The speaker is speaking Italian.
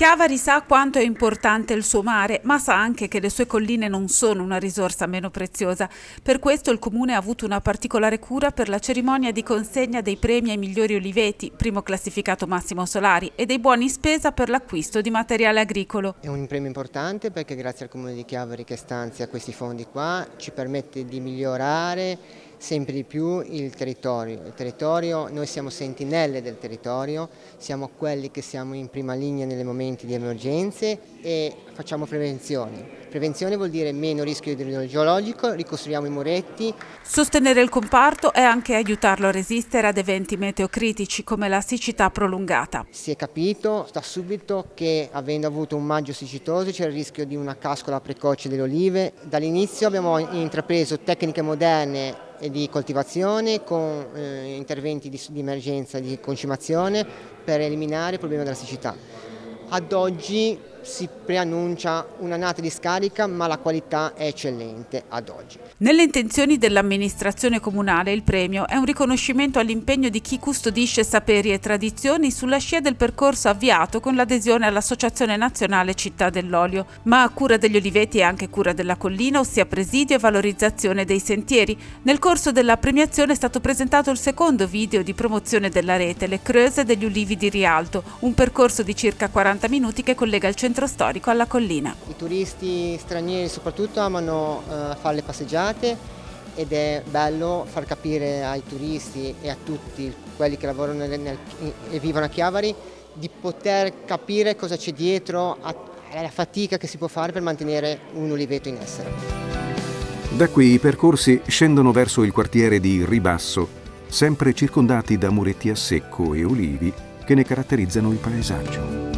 Chiavari sa quanto è importante il suo mare, ma sa anche che le sue colline non sono una risorsa meno preziosa. Per questo il Comune ha avuto una particolare cura per la cerimonia di consegna dei premi ai migliori oliveti, primo classificato Massimo Solari, e dei buoni spesa per l'acquisto di materiale agricolo. È un premio importante perché grazie al Comune di Chiavari che stanzia questi fondi qua ci permette di migliorare sempre di più il territorio. Il territorio, noi siamo sentinelle del territorio, siamo quelli che siamo in prima linea nei momenti di emergenze e facciamo prevenzione. Prevenzione vuol dire meno rischio idrogeologico, ricostruiamo i muretti. Sostenere il comparto è anche aiutarlo a resistere ad eventi meteocritici come la siccità prolungata. Si è capito da subito che avendo avuto un maggio siccitoso c'era il rischio di una cascola precoce delle olive. Dall'inizio abbiamo intrapreso tecniche moderne di coltivazione con eh, interventi di, di emergenza di concimazione per eliminare il problema della siccità. Ad oggi si preannuncia un'annata di scarica ma la qualità è eccellente ad oggi. Nelle intenzioni dell'amministrazione comunale il premio è un riconoscimento all'impegno di chi custodisce saperi e tradizioni sulla scia del percorso avviato con l'adesione all'Associazione Nazionale Città dell'Olio, ma a cura degli oliveti e anche cura della collina, ossia presidio e valorizzazione dei sentieri. Nel corso della premiazione è stato presentato il secondo video di promozione della rete, Le Creuse degli Ulivi di Rialto, un percorso di circa 40 minuti che collega il centro centro storico alla collina. I turisti stranieri soprattutto amano uh, fare le passeggiate ed è bello far capire ai turisti e a tutti quelli che lavorano nel, nel, e vivono a Chiavari di poter capire cosa c'è dietro alla fatica che si può fare per mantenere un oliveto in essere. Da qui i percorsi scendono verso il quartiere di Ribasso, sempre circondati da muretti a secco e olivi che ne caratterizzano il paesaggio.